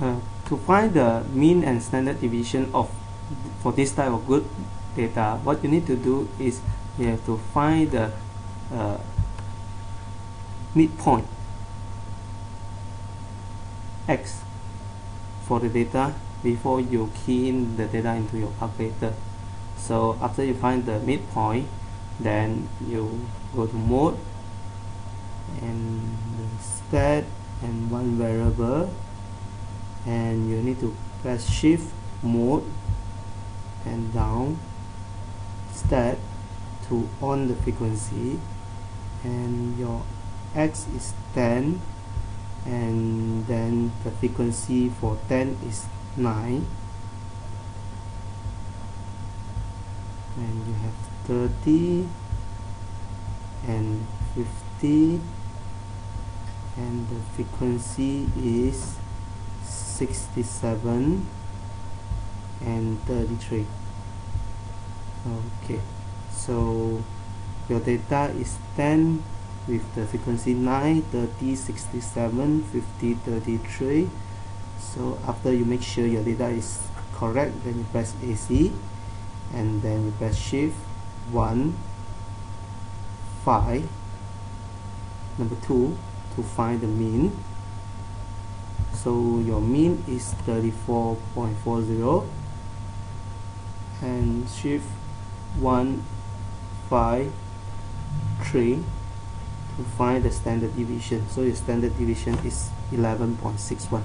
uh, to find the mean and standard deviation of for this type of group data what you need to do is you have to find the uh, midpoint x for the data before you key in the data into your calculator. So after you find the midpoint then you go to mode and stat and one variable and you need to press shift mode and down stat to on the frequency. And your x is 10 and then the frequency for 10 is 9 and you have 30 and 50 and the frequency is 67 and 33 okay so your data is 10 with the frequency 9 30 67 50 33 so after you make sure your data is correct then you press AC and then you press shift 1 5 number 2 to find the mean so your mean is 34.40 and shift 1 5 3 to find the standard deviation. So your standard deviation is 11.61